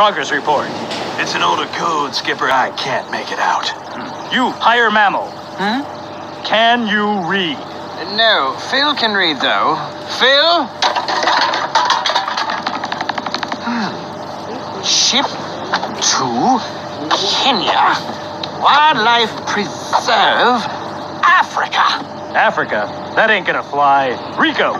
Progress report. It's an older code, Skipper. I can't make it out. You higher mammal. Hmm? Can you read? No, Phil can read, though. Phil? Hmm. Ship to Kenya. Wildlife Preserve, Africa. Africa? That ain't gonna fly. Rico!